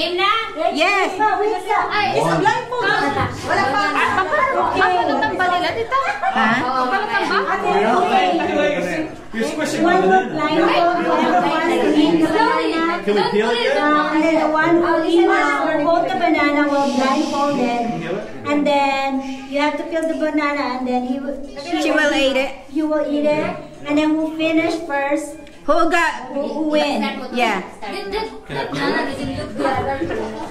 Game na? Yes. Ay, isa blindfold. Wala pa. Mapalutang ba nila dito? Ha? Mapalutang ba? You're squishing One one will of blindfold, the other one will eat the banana. Can we peel it yet? Uh, and then the one who eats or both the banana will blindfolded. And then you have to peel the banana and then he will, She will eat it. you will eat it. And then who finish first, Who got, who, who win? Yeah. Okay,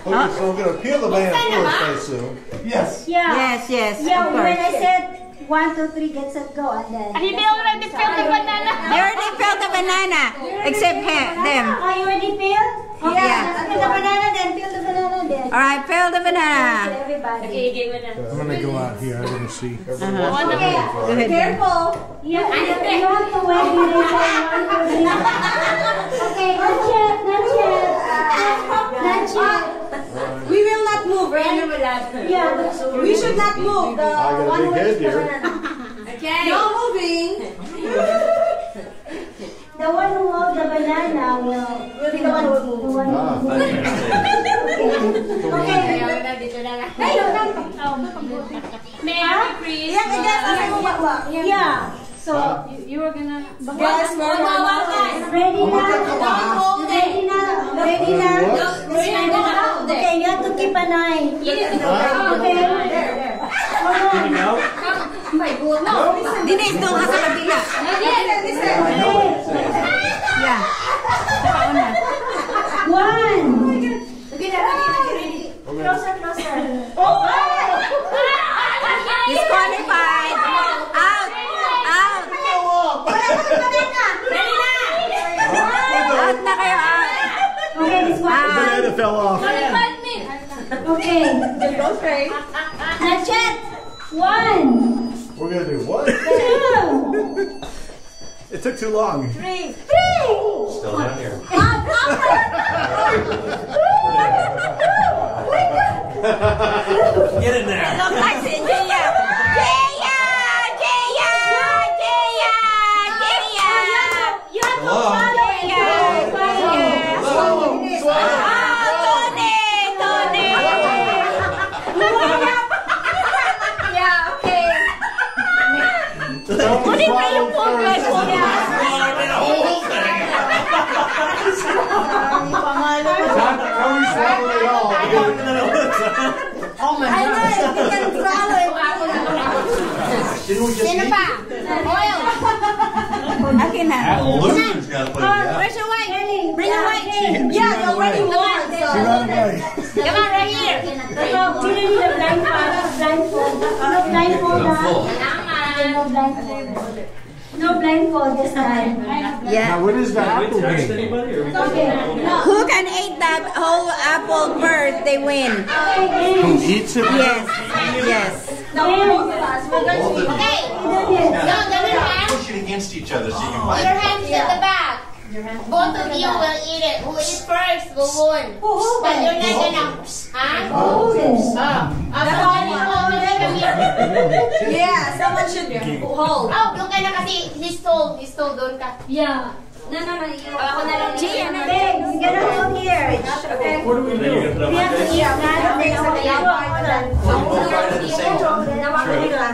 oh, so we're gonna peel the banana first, I assume. Yes. yeah. Yes, yes, Yeah, of when I said one, two, three, get set, go, and then. Hindi already filled the banana. They already filled the banana, except he- them. Are you ready, peeled? Okay, Yeah. Peel the banana, then peel the banana, then. All right, fill the banana. Everybody. I'm gonna go out here, I'm gonna see. Okay, Go ahead. then. careful. You, you, you have to wait till they say one, two, three. Okay, not yet, not yet. Uh, not yet. We will not move, right? Yeah, We should not move. The I got a one big who head the here. Okay. No moving. the one who holds the banana will. Will be the one who will The move. one Ah, who thank you. Okay. Merry Christmas. Yeah, I guess I'm gumagawa. Yeah. So, You were gonna... Yes, we're gonna ready now? Ready now? Ready now? Okay, you have to keep an eye. Okay. Can you go? Denise, doon ka sa kabila. Yeah. Sa kauna. One. Closer, closer. Oh, Disqualified. Out. Out. Out na kayo, out. Okay, this one. Out. Banana fell off. Okay. Okay. Not yet. One. We're gonna do what? Two. It took too long. Three. Still down here. Get in there. Look like si Gia. Gia! Gia! Gia! Gia! You have to Hello? follow it. Yes. Yes. Ah, Tony! Tony! Yeah, okay. Kunin mo yung phone guys. Tony swallowed it all. I know, you can follow it. Didn't we just Sino eat? pa? Oil. Akin na. Lucifer's gotta put it down. Where's your white? Bring your white. Yeah, you already won. She ran away. Come on, right here. So, we need a blindfold. Blindfold. No blindfold. No blindfold. No blindfold this time. Yeah. Now, what is that Did apple we touch anybody or? Okay. No. Who can eat that whole apple first, they win. Who eats it? Yes. Yes. No, both of us. We're going to. Okay. No, no, no, hands. Push it against each other so you can oh. Your find hands at the back. Both of you will eat it. Who eats first will win. But you're not gonna. Huh? Hold ah, ah, it. The body will come here. Yeah, someone should be. hold. Oh, doon ka na kasi. He's told. He's told. Doon ka. Yeah. No, no, no. You. Ako na lang. Hey, you gotta hold here. Okay. What do we do? You're gonna put We have to on eat that. Okay, so we have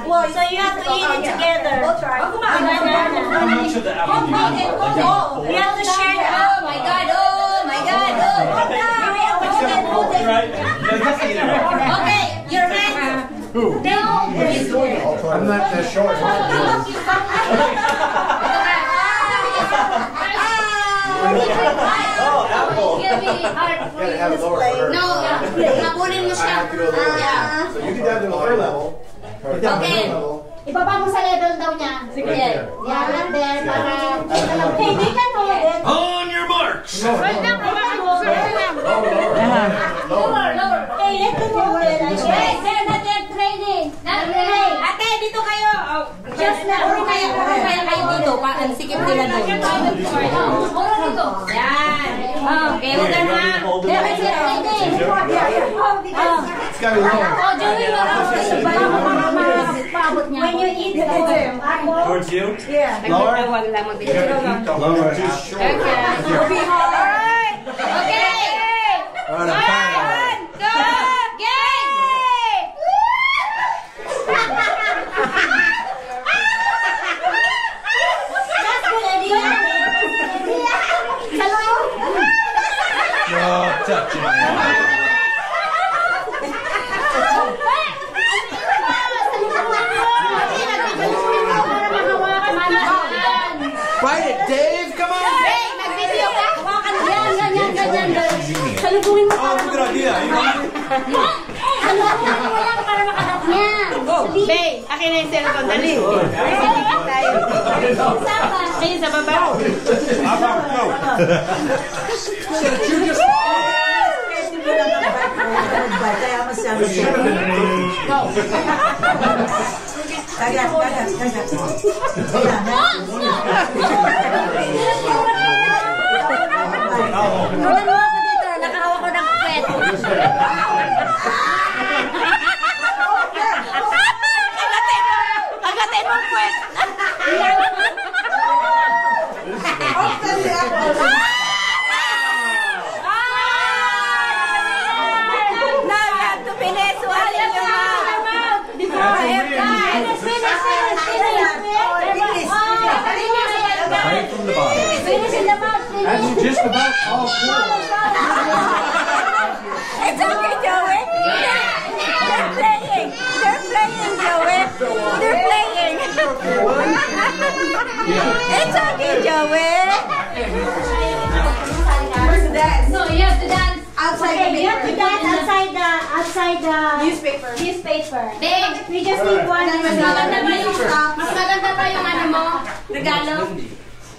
Well, So you have to eat it together. Go try. How much of the apple do you want? We have to share it. Oh my God. Oh my God. Oh. We have to hold it, hold it. Right? No, that's the other one. Okay. Your hands. Who? No. I'm not that short. Oh, apple. Gotta have it lower for her. No, I have to go lower. Yeah. So you down to her level. To Okay. Ibaba mo sa level daw niya. Sige. Yeah, and then para Hey, they can hold it. On your marks. Right now, lower, lower. Hey, let them hold it. Guys, they're not training. Not training. Ate, dito kayo. Oh, Just na, puro kayo, puro kayo kayo dito. Pa, ang sikip nila doon. Oh, puro dito. Yan. Oh, okay, huwag ka na. They're not yet training. Oh, It's gotta be lower. oh, Joey, marami sa bala mo para mapaabot niya. When you eat the apple, Towards you? Lower. Huwag lang mag Lower. Too short. Okay. Okay. All All right, fine. Go! Game! No, touch it. Fight it, Dave. Come on. Hey, mag-video ka? Yan, yan, yan, ganyan. Salubungin mo Oh, good idea. You know? Salubungin mo lang para makadap niya. Bay, akin na yung cellphone. Dali. Recording tayo. Ayun sa baba. How about go? Tulungan mo ako dito. Nakahawak ko ng pet. Agatin mo ang kwet. Now you have to finish what in your mouth. Before I have Finish, finish, finish, finish. Right from the bottom. Finish in the mouth, finish. That's just about all four. Playing. it's okay, Joey. No, you have to dance. Okay, you have to dance outside the, outside the Newspaper. newspaper. Babe, We just need one. mas maganda ba yung, mas maganda ba yung ano mo? Regalo?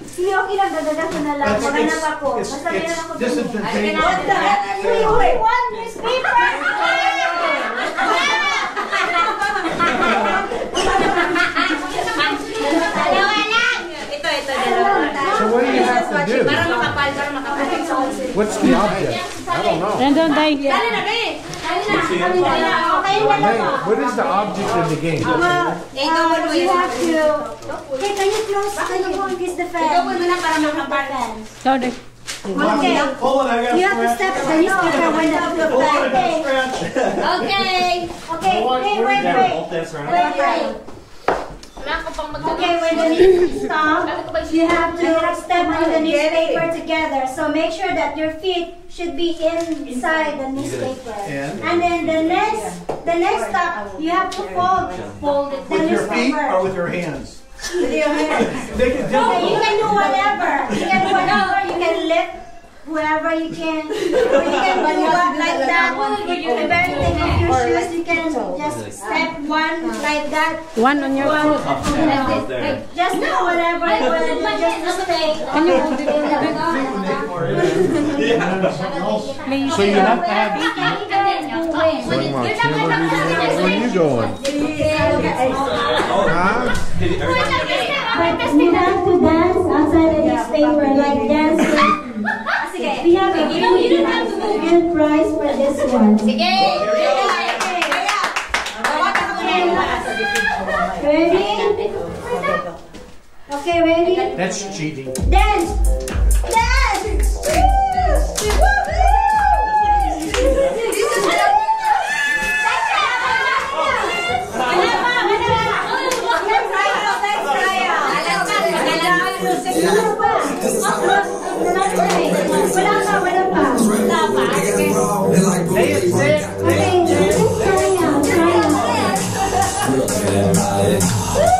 Sige, okay lang, dadagan ko na lang. It's- ako. Basta meron it's ako just. What the heck? We only one newspaper! So what do you have to do? Para makapal, para makapal. What's the object? I don't know. Nandun tayo. Dali na, babe. Dali na, kami na lang. Okay, Hey, dalawa. what is the object in the game? Gawin mo You have to... Okay, can you close? Can you go kiss the fan? Gawin mo na para makapal. Sorry. Okay. Hold on, I got You have to step the newspaper when the the fan. Okay. Okay. Okay, wait, wait, wait. Wait, wait. Wala ko pang mag- Okay, when the music stops, you have to step on the newspaper together. So make sure that your feet should be inside the newspaper. And? And then the next, the next step, you have to fold, fold the With your feet or with your hands? With your hands. They can do Okay, you can do whatever. You can do whatever. You can lift whoever you can. Or you can do one like that. The very thing of your shoes, you can just step one like that. One on your foot. Just do whatever you want to do just stay. Can you hold it So you have to have. Where are you going? Huh? But we have to dance outside the newspaper, like dancing. We have a good, good prize for this one. Sige. Ready? Okay, ready? That's cheating. Dance! Dance! Wala pa, wala pa. Wala pa. Say it, say it. Okay,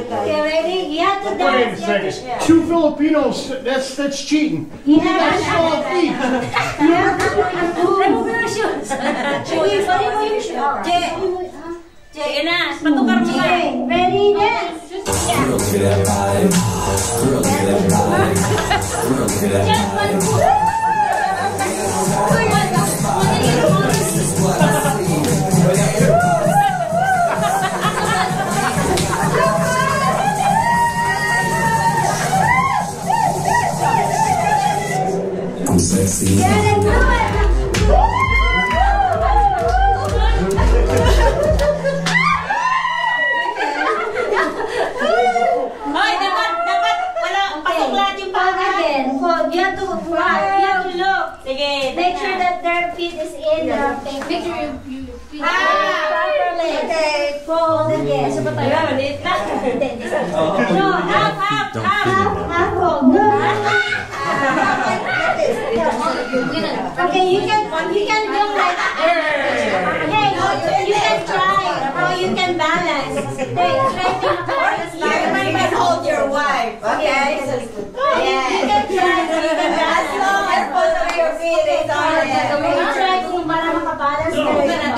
Okay, ready? You have to Wait a dance. second. Two Filipinos, that's that's cheating. You have to Small feet. You have to remove your shoes. Sige, pwede mo yung shoes. Sige na, patukar mo na. Okay, ready? Dance. let's Okay, you can, you can do like, hey, you can try how you can balance. Hey, try to. You can hold your wife, okay? Yeah. You can try how you can As balance. long as both of your feet is on it. You try kung para makabalance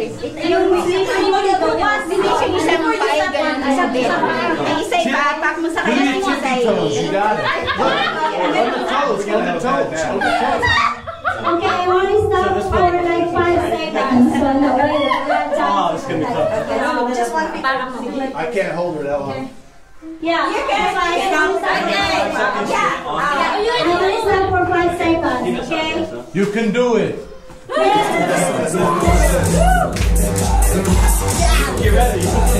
You got it. Okay, I want to stop for like five seconds. So, no, wait, Oh, it's gonna be tough. Just one. I can't hold her that long. Yeah, You can five stop. Okay. Yeah. I'm gonna stop for five seconds, okay? You can do it. Get ready.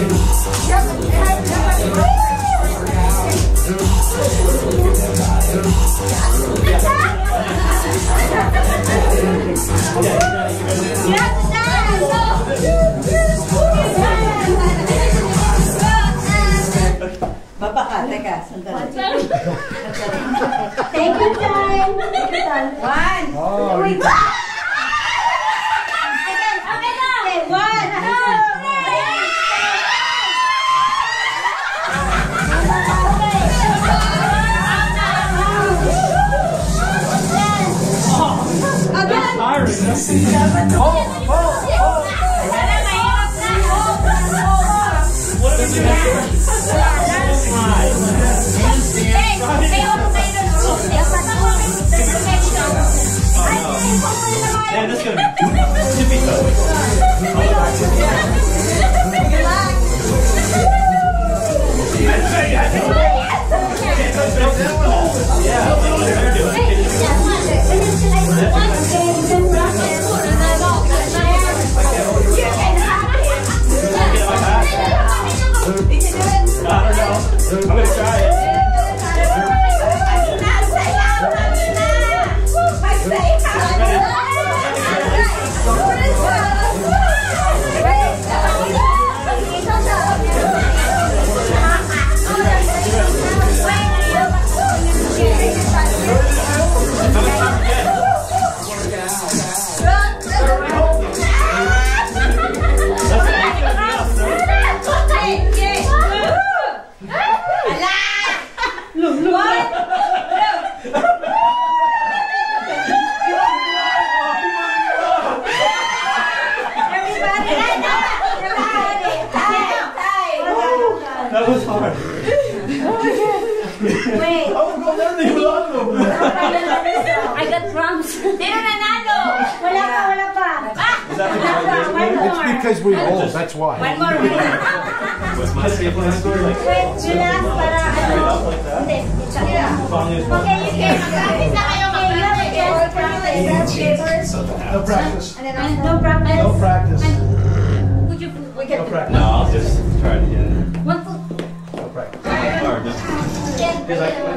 Baba ka, teka, sandali. Take your time. Take your time. One. Oh, Man, this is gonna be That was hard. Wait. I was going everything without them. I got cramps. Sino nanalo? Wala pa, wala pa. Ah. Is that the One It's more. because we hold. That's why. One more minute. What's my safe line score? Like, Wait, relax para straight ano. up like that? Hindi, tsaka. As long as Okay, you can. Practice na kayo Okay, you have a chance to practice. No practice. No practice. No practice. Would you No practice. No, I'll just try it again. Practice. Hard.